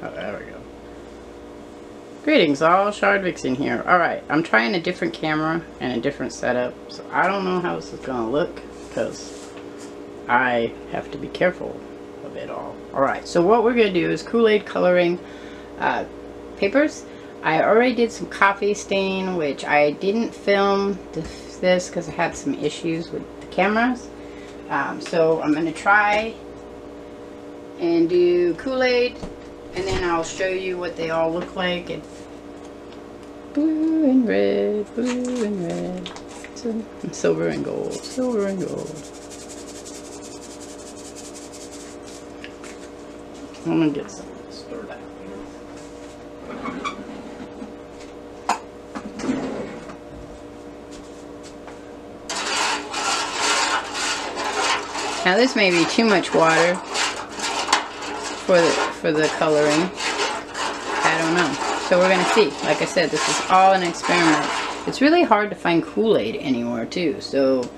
Oh, there we go. Greetings all, Shardvixen here. Alright, I'm trying a different camera and a different setup, so I don't know how this is going to look, because I have to be careful of it all. Alright, so what we're going to do is Kool-Aid coloring uh, papers. I already did some coffee stain, which I didn't film this because I had some issues with the cameras. Um, so I'm going to try and do Kool-Aid and then I'll show you what they all look like. And blue and red, blue and red, silver and gold, silver and gold. I'm gonna get some of this stirred out Now this may be too much water for the for the coloring. I don't know. So we're gonna see. Like I said, this is all an experiment. It's really hard to find Kool-Aid anywhere too. So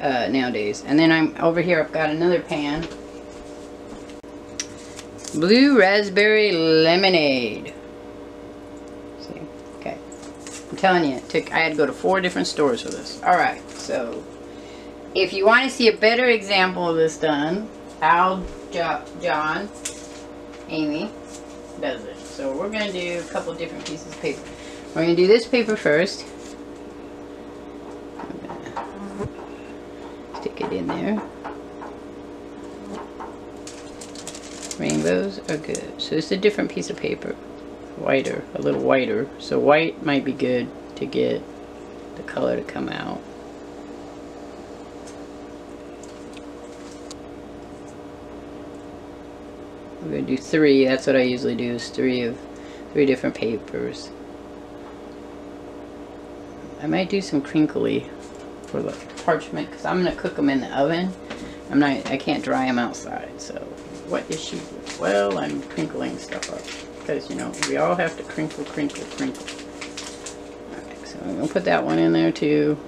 uh, nowadays. And then I'm over here. I've got another pan. Blue raspberry lemonade. See, okay. I'm telling you, it took. I had to go to four different stores for this. All right, so if you want to see a better example of this done, Al jo John Amy does it. So we're going to do a couple different pieces of paper. We're going to do this paper first. stick it in there. Rainbows are good. So it's a different piece of paper. Whiter, a little whiter. So white might be good to get the color to come out. We're going to do three. That's what I usually do is three of three different papers. I might do some crinkly for the parchment because I'm going to cook them in the oven. I'm not, I can't dry them outside. So what is she? Well, I'm crinkling stuff up because, you know, we all have to crinkle, crinkle, crinkle. Alright, so I'm going to put that one in there too.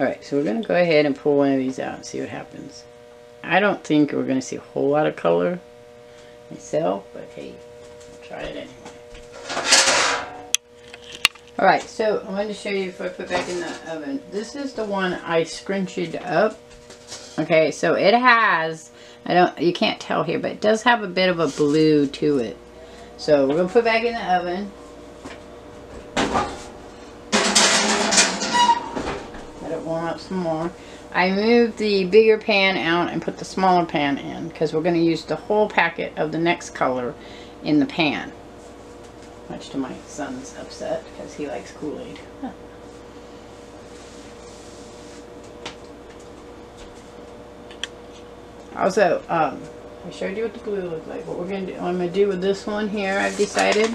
Alright, so we're going to go ahead and pull one of these out and see what happens. I don't think we're going to see a whole lot of color myself, but hey, I'll try it anyway. Alright, so I'm going to show you if I put back in the oven. This is the one I scrunched up. Okay, so it has, I don't, you can't tell here, but it does have a bit of a blue to it. So we're going to put back in the oven. Warm up some more. I moved the bigger pan out and put the smaller pan in because we're going to use the whole packet of the next color in the pan. Much to my son's upset because he likes Kool-Aid. Huh. Also, um, I showed you what the blue looks like. What we're going to do, I'm going to do with this one here, I've decided,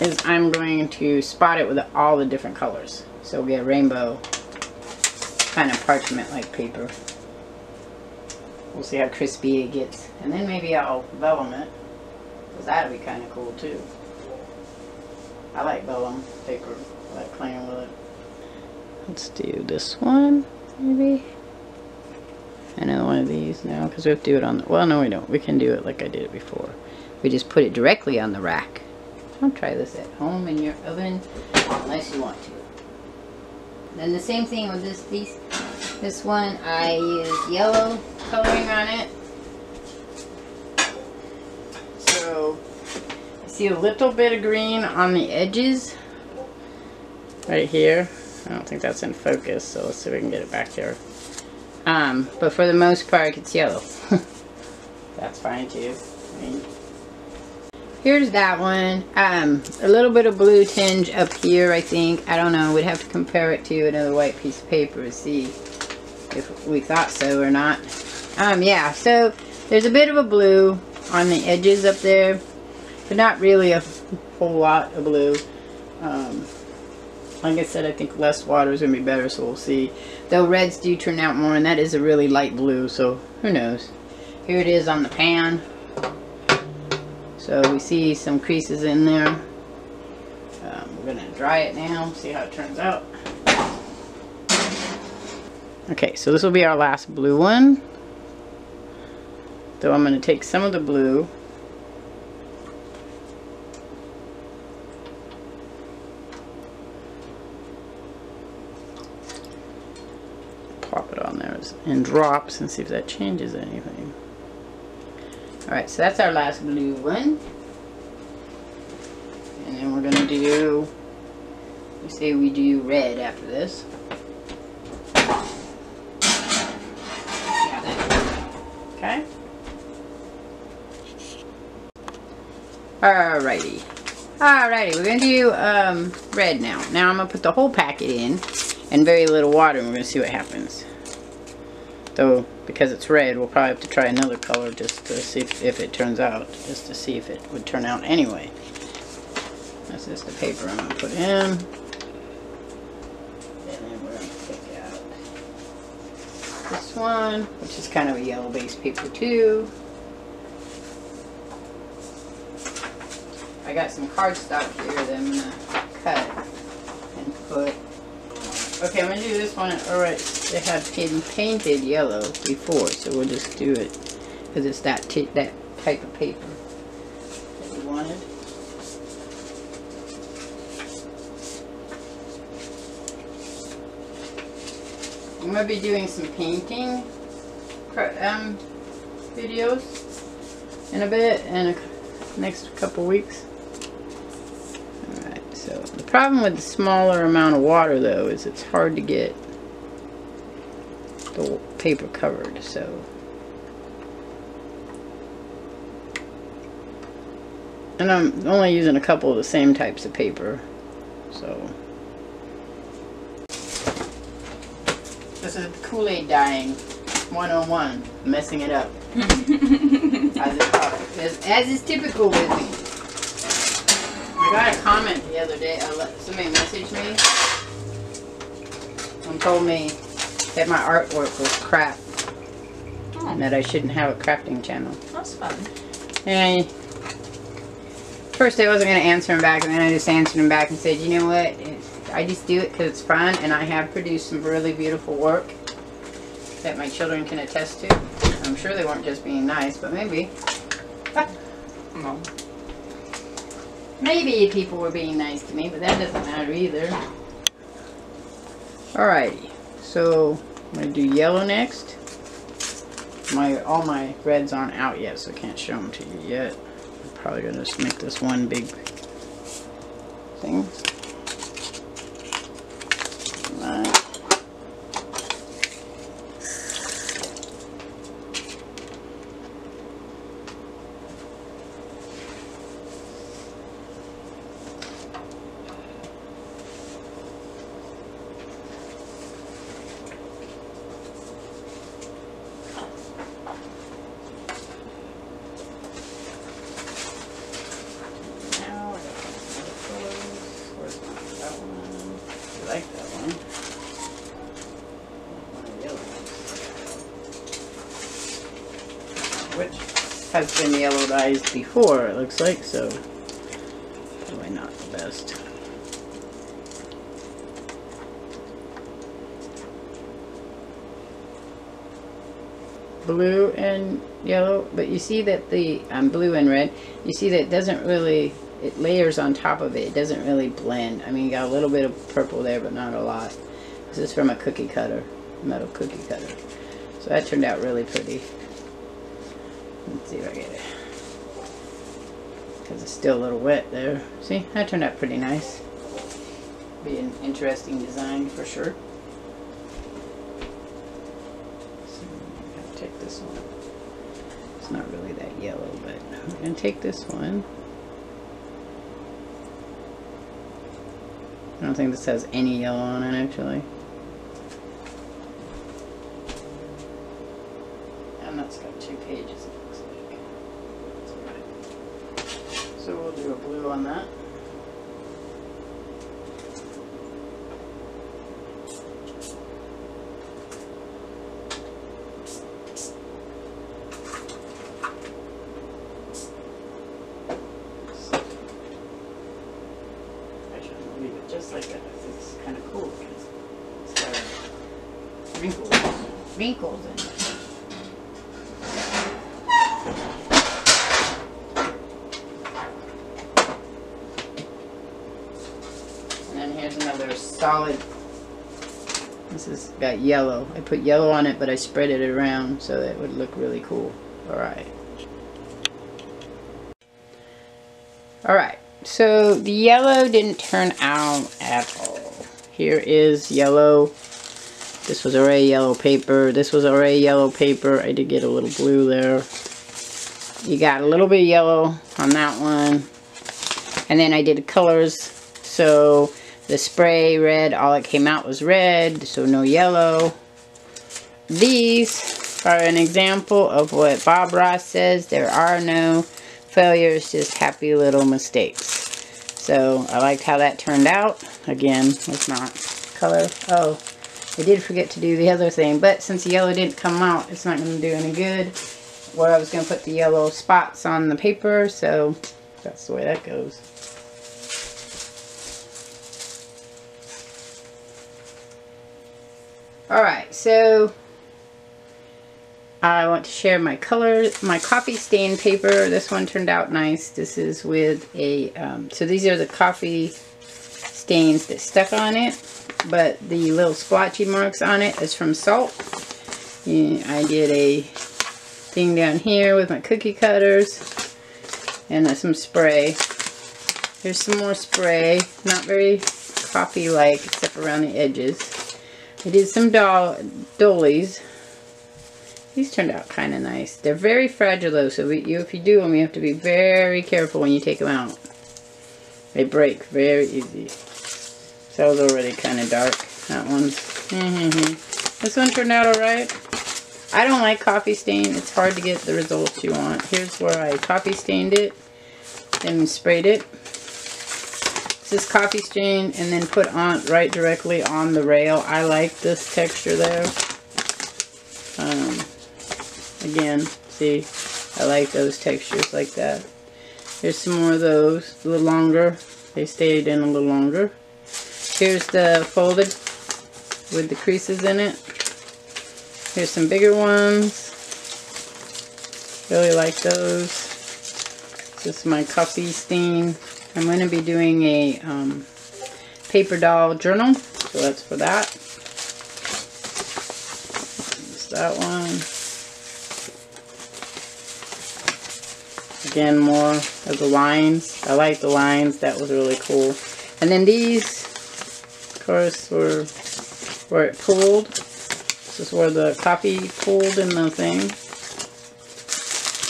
is I'm going to spot it with all the different colors. So we'll get rainbow kind of parchment-like paper. We'll see how crispy it gets. And then maybe I'll vellum it. Because that'll be kind of cool too. I like vellum paper. I like playing with it. Let's do this one, maybe. Another one of these now, because we have to do it on the, well no we don't. We can do it like I did it before. We just put it directly on the rack. Don't try this at home in your oven unless you want to. Then the same thing with this piece. This one I use yellow coloring on it. So I see a little bit of green on the edges right here. I don't think that's in focus, so let's see if we can get it back there. Um, but for the most part, it's yellow. that's fine too. I mean, Here's that one. Um, a little bit of blue tinge up here, I think. I don't know. We'd have to compare it to another white piece of paper to see if we thought so or not. Um, yeah, so there's a bit of a blue on the edges up there, but not really a whole lot of blue. Um, like I said, I think less water is going to be better, so we'll see. Though reds do turn out more, and that is a really light blue, so who knows. Here it is on the pan. So we see some creases in there. Um, we're going to dry it now, see how it turns out. Okay, so this will be our last blue one. So I'm going to take some of the blue plop it on there in drops and see if that changes anything. Alright, so that's our last blue one. And then we're going to do, we say we do red after this. Okay. Alrighty. Alrighty, we're going to do um, red now. Now I'm going to put the whole packet in and very little water and we're going to see what happens. Though, because it's red, we'll probably have to try another color just to see if, if it turns out, just to see if it would turn out anyway. This is the paper I'm going to put in. This one, which is kind of a yellow base paper too. I got some cardstock here that I'm going to cut and put. Okay, I'm going to do this one. Alright, they had painted yellow before, so we'll just do it because it's that, that type of paper that we wanted. I'm going to be doing some painting um, videos in a bit, in a next couple weeks. Alright, so the problem with the smaller amount of water though is it's hard to get the paper covered, so. And I'm only using a couple of the same types of paper, so. This is Kool-Aid dyeing 101, messing it up. as, as, as is typical with me. I got a comment the other day, uh, somebody messaged me and told me that my artwork was crap. Oh. And that I shouldn't have a crafting channel. That's fun. And first I wasn't going to answer him back, and then I just answered him back and said, you know what, I just do it because it's fun, and I have produced some really beautiful work that my children can attest to. I'm sure they weren't just being nice, but maybe. no. Maybe people were being nice to me, but that doesn't matter either. Alrighty, so I'm going to do yellow next. My All my reds aren't out yet, so I can't show them to you yet. I'm probably going to just make this one big thing. Has been yellowed eyes before, it looks like, so probably not the best. Blue and yellow, but you see that the um, blue and red, you see that it doesn't really, it layers on top of it, it doesn't really blend. I mean, you got a little bit of purple there, but not a lot. This is from a cookie cutter, metal cookie cutter. So that turned out really pretty. Let's see if I get it. Because it's still a little wet there. See, that turned out pretty nice. Be an interesting design for sure. So I'm to take this one. It's not really that yellow, but I'm going to take this one. I don't think this has any yellow on it actually. And that's got two pages. So we'll do a blue on that. just like that. It's kind of cool because it's got a wrinkles, wrinkles in it. And then here's another solid. This has got yellow. I put yellow on it, but I spread it around so that it would look really cool. Alright. Alright, so the yellow didn't turn out at all. Here is yellow. This was already yellow paper. This was already yellow paper. I did get a little blue there. You got a little bit of yellow on that one. And then I did colors. So the spray red, all it came out was red, so no yellow. These are an example of what Bob Ross says. There are no failures, just happy little mistakes. So I liked how that turned out. Again, it's not color. Oh, I did forget to do the other thing, but since the yellow didn't come out, it's not going to do any good. Where I was going to put the yellow spots on the paper, so that's the way that goes. Alright, so I want to share my color, my coffee stain paper. This one turned out nice. This is with a, um, so these are the coffee stains that stuck on it, but the little splotchy marks on it is from salt. I did a thing down here with my cookie cutters and some spray. Here's some more spray, not very coffee-like except around the edges. I did some doll dollies these turned out kind of nice. They're very fragile though, so you, if you do them, you have to be very careful when you take them out. They break very easy. So was already kind of dark. That one's... Mm -hmm. This one turned out alright. I don't like coffee stain. It's hard to get the results you want. Here's where I coffee stained it and sprayed it. This is coffee stain and then put on right directly on the rail. I like this texture there. Um, Again, see, I like those textures like that. Here's some more of those, a little longer. They stayed in a little longer. Here's the folded with the creases in it. Here's some bigger ones. Really like those. This is my coffee stain. I'm going to be doing a um, paper doll journal, so that's for that. That one. Again, more of the lines. I like the lines. That was really cool. And then these, course, were where it pulled. This is where the copy pulled in the thing.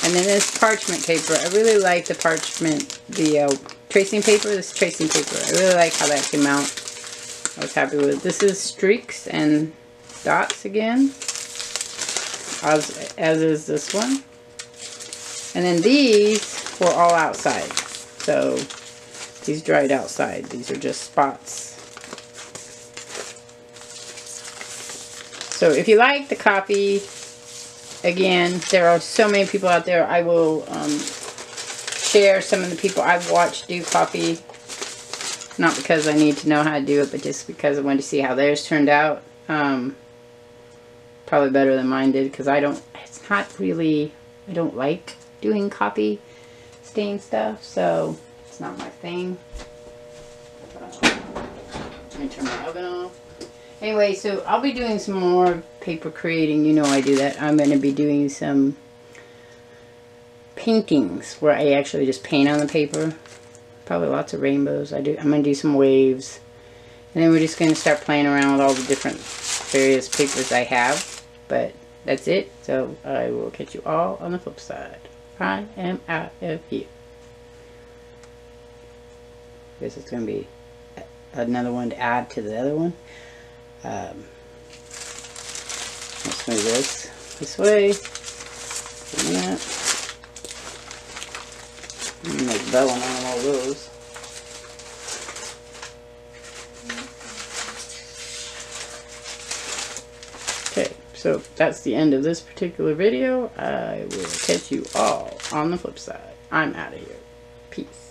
And then this parchment paper. I really like the parchment, the uh, tracing paper. This tracing paper. I really like how that came out. I was happy with it. This is streaks and dots again. As, as is this one. And then these were all outside. So these dried outside. These are just spots. So if you like the copy, again, there are so many people out there. I will um, share some of the people I've watched do copy. Not because I need to know how to do it, but just because I wanted to see how theirs turned out. Um, probably better than mine did because I don't, it's not really, I don't like doing copy stain stuff, so it's not my thing. let me turn my oven off. Anyway, so I'll be doing some more paper creating. You know I do that. I'm going to be doing some paintings where I actually just paint on the paper. Probably lots of rainbows. I do. I'm going to do some waves. And then we're just going to start playing around with all the different various papers I have. But that's it. So I will catch you all on the flip side. I am out of here. This is going to be another one to add to the other one. Um, let's move this this way. That. Make vellum on all those. Okay, so that's the end of this particular video. I will catch you all on the flip side. I'm out of here. Peace.